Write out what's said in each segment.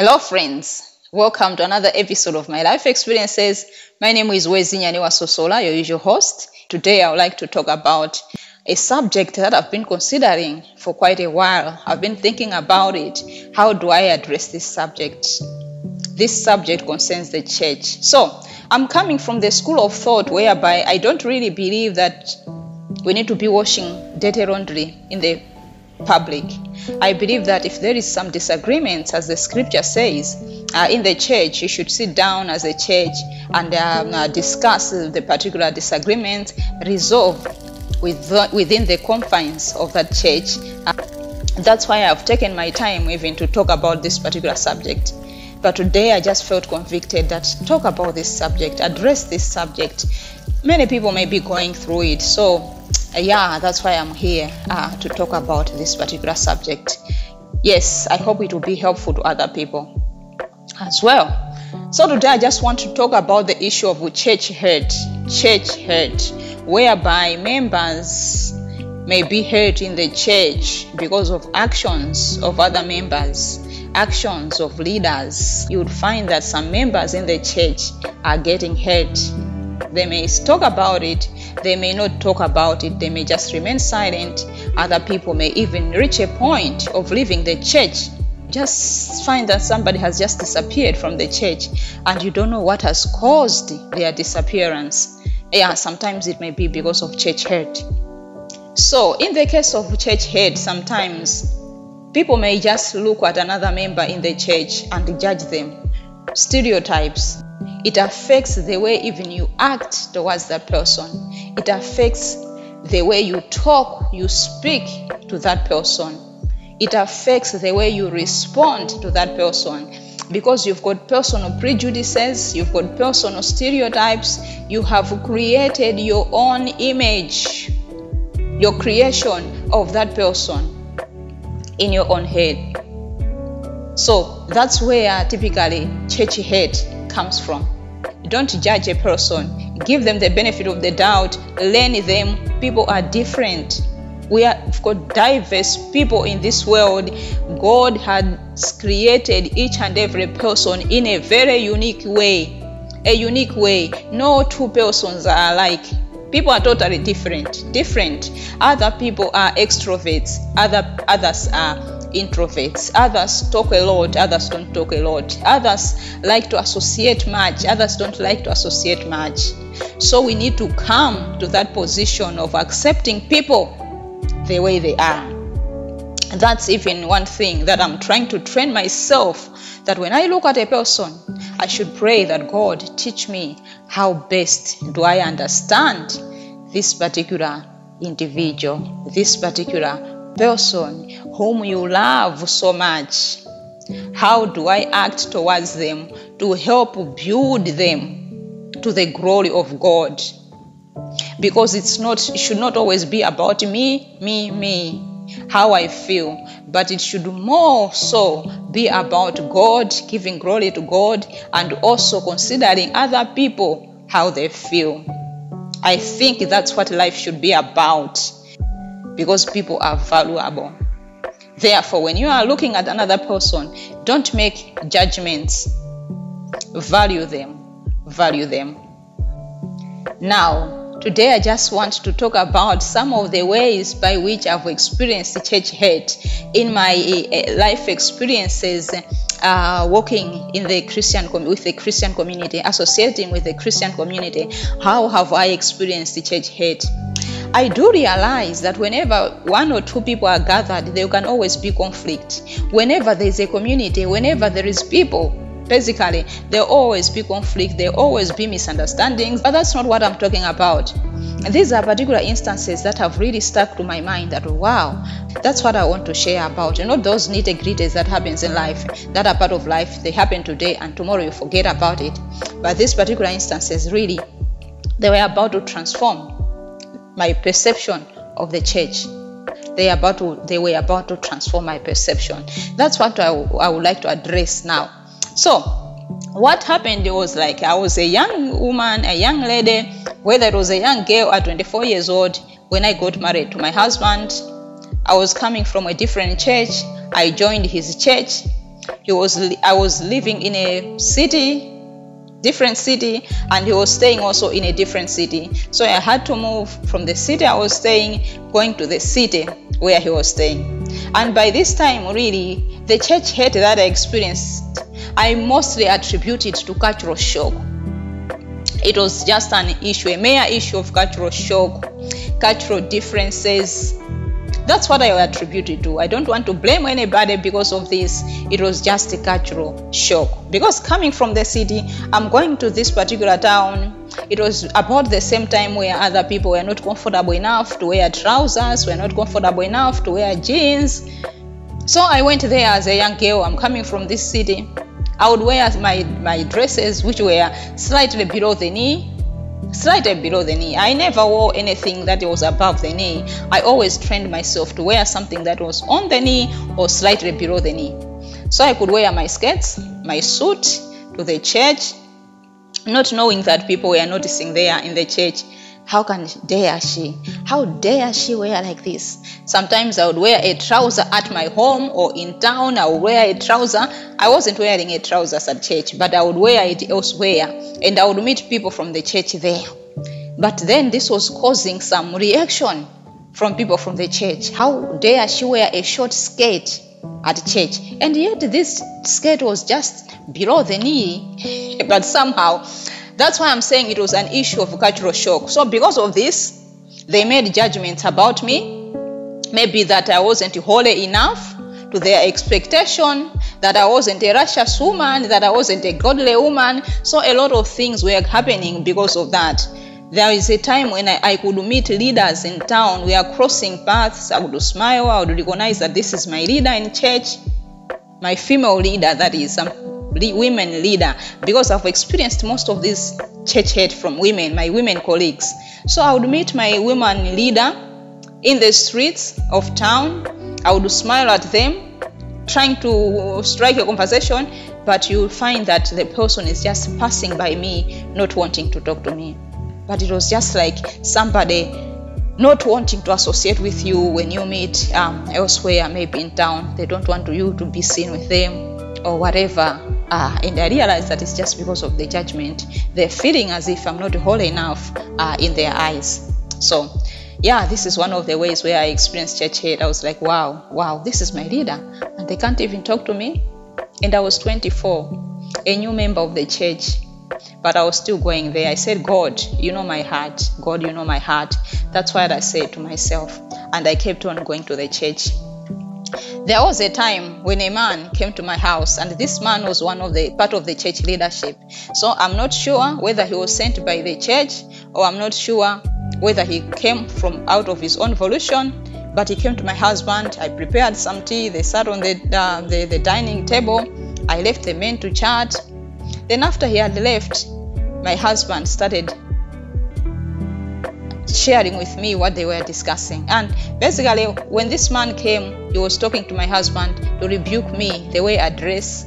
Hello, friends. Welcome to another episode of My Life Experiences. My name is Wezi Nyaniwa Sosola, your usual host. Today, I would like to talk about a subject that I've been considering for quite a while. I've been thinking about it. How do I address this subject? This subject concerns the church. So, I'm coming from the school of thought whereby I don't really believe that we need to be washing dirty laundry in the public. I believe that if there is some disagreements, as the scripture says, uh, in the church, you should sit down as a church and um, uh, discuss the particular disagreement, resolve with the, within the confines of that church. Uh, that's why I've taken my time even to talk about this particular subject. But today I just felt convicted that talk about this subject, address this subject. Many people may be going through it. So, yeah, that's why I'm here uh, to talk about this particular subject. Yes, I hope it will be helpful to other people as well. So, today I just want to talk about the issue of church hurt, church hurt, whereby members may be hurt in the church because of actions of other members actions of leaders, you would find that some members in the church are getting hurt. They may talk about it, they may not talk about it, they may just remain silent. Other people may even reach a point of leaving the church. Just find that somebody has just disappeared from the church and you don't know what has caused their disappearance. Yeah, sometimes it may be because of church hurt. So, in the case of church hurt, sometimes People may just look at another member in the church and judge them. Stereotypes. It affects the way even you act towards that person. It affects the way you talk, you speak to that person. It affects the way you respond to that person because you've got personal prejudices, you've got personal stereotypes, you have created your own image, your creation of that person in your own head. So that's where typically churchy hate comes from. Don't judge a person, give them the benefit of the doubt, learn them. People are different. We have got diverse people in this world. God has created each and every person in a very unique way. A unique way. No two persons are alike. People are totally different. Different. Other people are extroverts. Other others are introverts. Others talk a lot. Others don't talk a lot. Others like to associate much. Others don't like to associate much. So we need to come to that position of accepting people the way they are. That's even one thing that I'm trying to train myself that when I look at a person, I should pray that God teach me how best do I understand this particular individual, this particular person whom you love so much. How do I act towards them to help build them to the glory of God? Because it's not it should not always be about me, me, me how I feel, but it should more so be about God, giving glory to God, and also considering other people how they feel. I think that's what life should be about because people are valuable. Therefore, when you are looking at another person, don't make judgments. Value them. Value them. Now, Today, I just want to talk about some of the ways by which I've experienced church hurt in my uh, life experiences, uh, working in the Christian com- with the Christian community, associating with the Christian community. How have I experienced church hurt? I do realize that whenever one or two people are gathered, there can always be conflict. Whenever there is a community, whenever there is people, basically there always be conflict there always be misunderstandings but that's not what i'm talking about. These are particular instances that have really stuck to my mind that wow that's what i want to share about. You know those nitty gritties that happens in life that are part of life they happen today and tomorrow you forget about it. But these particular instances really they were about to transform my perception of the church they about to they were about to transform my perception that's what I, I would like to address now so, what happened was like I was a young woman, a young lady, whether it was a young girl at 24 years old when I got married to my husband. I was coming from a different church. I joined his church. he was I was living in a city different city and he was staying also in a different city. So i had to move from the city i was staying going to the city where he was staying. And by this time really the church hurt that i experienced i mostly attribute it to cultural shock. It was just an issue a mere issue of cultural shock cultural differences that's what I attribute it to. I don't want to blame anybody because of this. It was just a cultural shock. Because coming from the city, I'm going to this particular town. It was about the same time where other people were not comfortable enough to wear trousers, were not comfortable enough to wear jeans. So I went there as a young girl. I'm coming from this city. I would wear my, my dresses, which were slightly below the knee, slightly below the knee. I never wore anything that was above the knee. I always trained myself to wear something that was on the knee or slightly below the knee. So I could wear my skirts, my suit to the church, not knowing that people were noticing there in the church. How can dare she? How dare she wear like this? Sometimes I would wear a trouser at my home or in town. I would wear a trouser. I wasn't wearing a trousers at church, but I would wear it elsewhere, and I would meet people from the church there. But then this was causing some reaction from people from the church. How dare she wear a short skirt at church? And yet this skirt was just below the knee, but somehow that's why I'm saying it was an issue of cultural shock. So, because of this, they made judgments about me. Maybe that I wasn't holy enough to their expectation, that I wasn't a righteous woman, that I wasn't a godly woman. So, a lot of things were happening because of that. There is a time when I, I, could meet leaders in town. We are crossing paths. I would smile. I would recognize that this is my leader in church, my female leader, that is. Women leader because I've experienced most of this church hurt from women, my women colleagues. So I would meet my women leader in the streets of town. I would smile at them, trying to strike a conversation, but you find that the person is just passing by me, not wanting to talk to me. But it was just like somebody not wanting to associate with you when you meet um, elsewhere, maybe in town. They don't want you to be seen with them or whatever. Uh, and I realize that it's just because of the judgment. They're feeling as if I'm not holy enough uh, in their eyes. So, yeah, this is one of the ways where I experienced church hurt. I was like, wow, wow, this is my leader. And they can't even talk to me. And I was 24, a new member of the church. But I was still going there. I said, God, you know my heart. God, you know my heart. That's what I said to myself. And I kept on going to the church. There was a time when a man came to my house, and this man was one of the part of the church leadership. So I'm not sure whether he was sent by the church or I'm not sure whether he came from out of his own volition. But he came to my husband. I prepared some tea. They sat on the, uh, the, the dining table. I left the men to chat. Then after he had left, my husband started sharing with me what they were discussing. And basically, when this man came, he was talking to my husband to rebuke me the way I dress.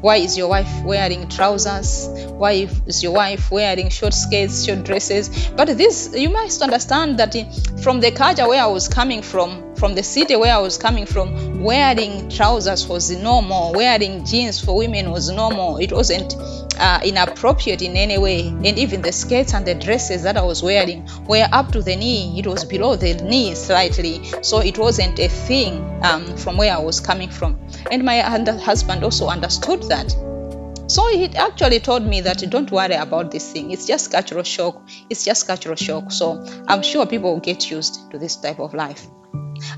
Why is your wife wearing trousers? Why is your wife wearing short skirts, short dresses? But this, you must understand that from the culture where I was coming from, from the city where I was coming from, wearing trousers was normal. Wearing jeans for women was normal. It wasn't uh, inappropriate in any way. And even the skirts and the dresses that I was wearing were up to the knee. It was below the knee slightly. So it wasn't a thing um, from where I was coming from. And my husband also understood that. So he actually told me that don't worry about this thing. It's just cultural shock. It's just cultural shock. So I'm sure people will get used to this type of life.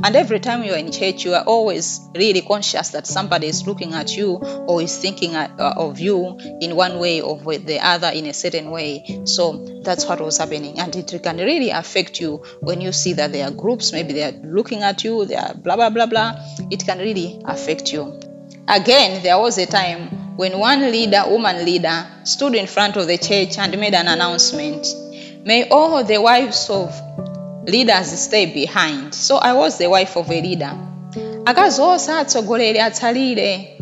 And every time you are in church, you are always really conscious that somebody is looking at you or is thinking uh, of you in one way or the other in a certain way. So that's what was happening. And it can really affect you when you see that there are groups, maybe they are looking at you, they are blah, blah, blah, blah. It can really affect you. Again, there was a time when one leader, woman leader, stood in front of the church and made an announcement. May all the wives of leaders stay behind. So i was the wife of a leader. Akazi ose atsogolere atsalire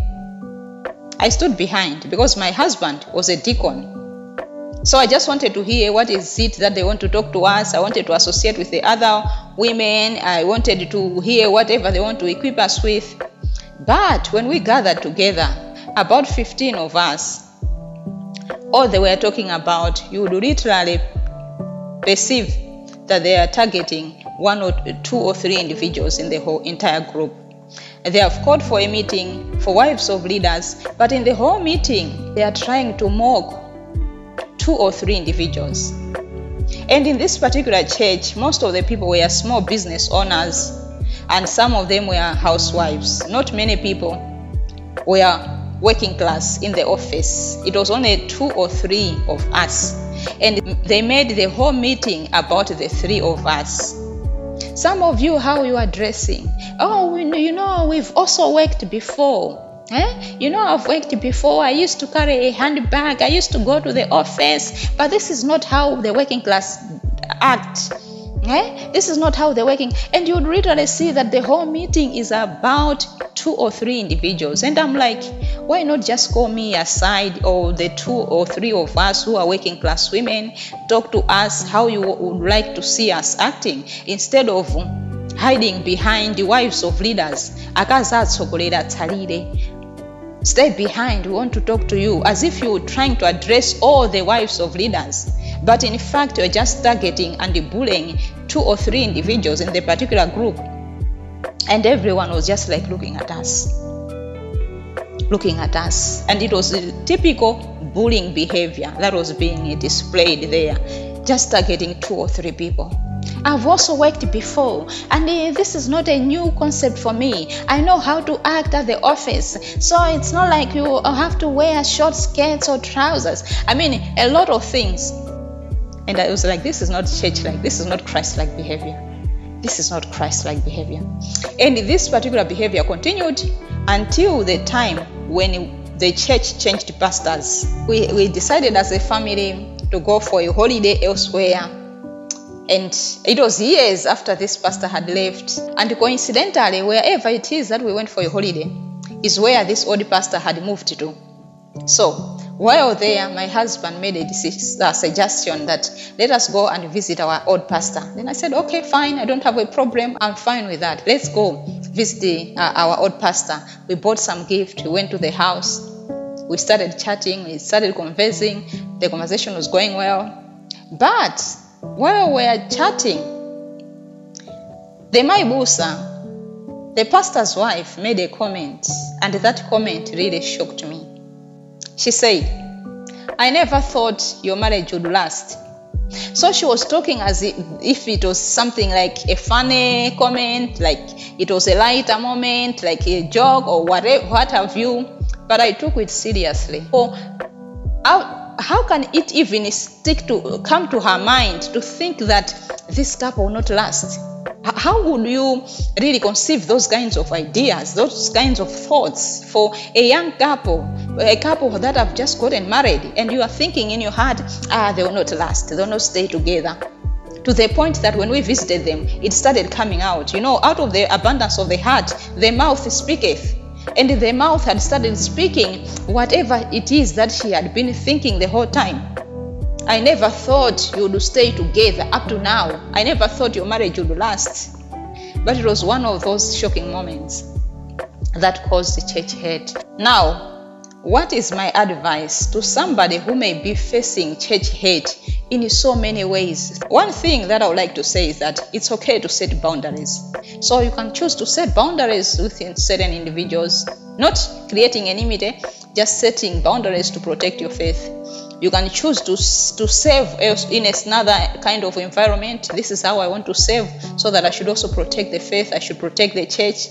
i stood behind because my husband was a deacon. So i just wanted to hear what is it that they want to talk to us. I wanted to associate with the other women. I wanted to hear whatever they want to equip us with. But when we gathered together, about 15 of us, all they were talking about, you would literally perceive that they are targeting one or two or three individuals in the whole entire group. They have called for a meeting for wives of leaders, but in the whole meeting, they are trying to mock two or three individuals. And in this particular church, most of the people were small business owners, and some of them were housewives. Not many people were working class in the office. It was only two or three of us. And they made the whole meeting about the three of us. Some of you, how you are dressing. Oh, you know, we've also worked before. Eh? You know, I've worked before. I used to carry a handbag. I used to go to the office. But this is not how the working class act. Eh? This is not how they're working. And you would literally see that the whole meeting is about two or three individuals. And I'm like, why not just call me aside or the two or three of us who are working class women, talk to us how you would like to see us acting instead of hiding behind the wives of leaders. Stay behind. We want to talk to you as if you're trying to address all the wives of leaders. But in fact, you're just targeting and bullying two or three individuals in the particular group. And everyone was just like looking at us. Looking at us. And it was typical bullying behavior that was being displayed there, just targeting two or three people. I've also worked before, and uh, this is not a new concept for me. I know how to act at the office, so it's not like you have to wear short skirts or trousers. I mean, a lot of things. And I was like, this is not church like, this is not Christ like behavior. This is not Christ like behavior. And this particular behavior continued until the time when the church changed pastors. We, we decided as a family to go for a holiday elsewhere. And it was years after this pastor had left. And coincidentally, wherever it is that we went for a holiday, is where this old pastor had moved to. So while there, my husband made a, suggestion that let us go and visit our old pastor. Then I said, okay, fine, I don't have a problem. I'm fine with that. Let's go visit the, uh, our old pastor. We bought some gift. We went to the house. We started chatting. We started conversing. The conversation was going well. But while we were chatting, the Maibusa, the pastor's wife, made a comment, and that comment really shocked me. She said, I never thought your marriage would last. So she was talking as if it was something like a funny comment, like it was a lighter moment, like a joke or whatever, what have you. But I took it seriously. So, how, how can it even stick to come to her mind to think that this couple will not last? How would you really conceive those kinds of ideas, those kinds of thoughts for a young couple, a couple that have just gotten married, and you are thinking in your heart, ah, they will not last, they will not stay together. To the point that when we visited them, it started coming out. You know, out of the abundance of the heart, the mouth speaketh. And the mouth had started speaking whatever it is that she had been thinking the whole time. I never thought you would stay together up to now. I never thought your marriage would last. But it was one of those shocking moments that caused the church hurt. Now, what is my advice to somebody who may be facing church hurt in so many ways? One thing that I would like to say is that it's okay to set boundaries. So you can choose to set boundaries within certain individuals, not creating enmity, just setting boundaries to protect your faith you can choose to, to save in another kind of environment. This is how I want to save so that I should also protect the faith, I should protect the church,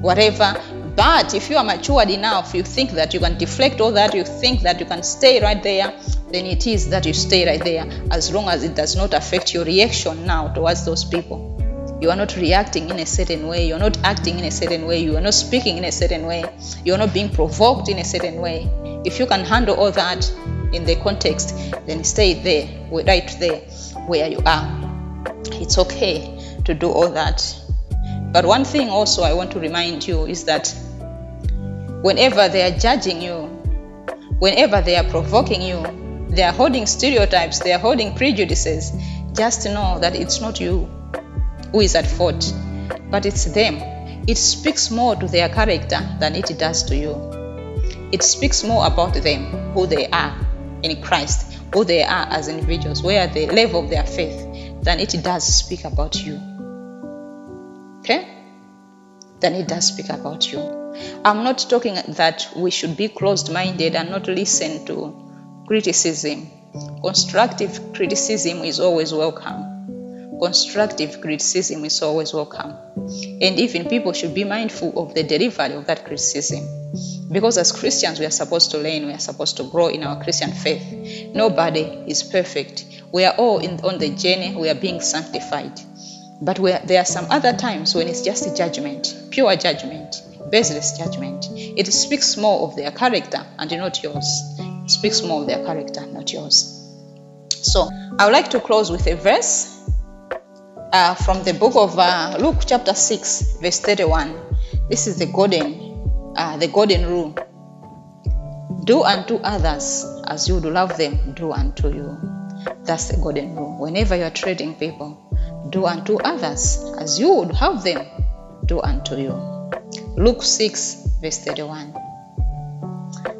whatever. But if you are matured enough, you think that you can deflect all that, you think that you can stay right there, then it is that you stay right there as long as it does not affect your reaction now towards those people. You are not reacting in a certain way, you are not acting in a certain way, you are not speaking in a certain way, you are not being provoked in a certain way. If you can handle all that, in the context, then stay there, right there where you are. It's okay to do all that. But one thing also I want to remind you is that whenever they are judging you, whenever they are provoking you, they are holding stereotypes, they are holding prejudices, just know that it's not you who is at fault, but it's them. it speaks more to their character than it does to you. It speaks more about them, who they are in Christ, who they are as individuals, where the level of their faith, then it does speak about you. Okay? Then it does speak about you. I'm not talking that we should be closed minded and not listen to criticism. Constructive criticism is always welcome. Constructive criticism is always welcome. And even people should be mindful of the delivery of that criticism. Because as Christians, we are supposed to learn, we are supposed to grow in our Christian faith. Nobody is perfect. We are all in, on the journey, we are being sanctified. But there are some other times when it's just a judgment, pure judgment baseless judgment. It speaks more of their character and not yours. It speaks more of their character, not yours. So I would like to close with a verse uh, from the book of uh, Luke, chapter 6, verse 31. This is the golden, uh, the golden rule. Do unto others as you would love them, do unto you. That's the golden rule. Whenever you are treating people, do unto others as you would have them, do unto you. Luke 6, verse 31.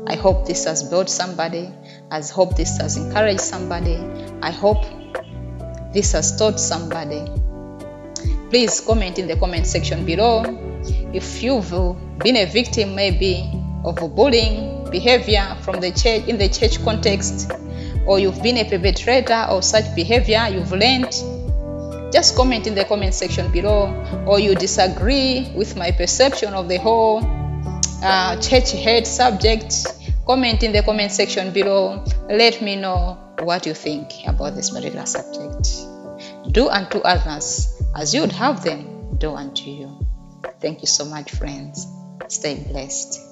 I hope this has built somebody. I hope this has encouraged somebody. I hope this has taught somebody. Please comment in the comment section below if you've been a victim maybe of bullying behavior from the church in the church context or you've been a perpetrator of such behavior you've learned just comment in the comment section below, or you disagree with my perception of the whole uh, church hurt subject. Comment in the comment section below. Let me know what you think about this particular subject. Do unto others as you would have them do unto you. Thank you so much, friends. Stay blessed.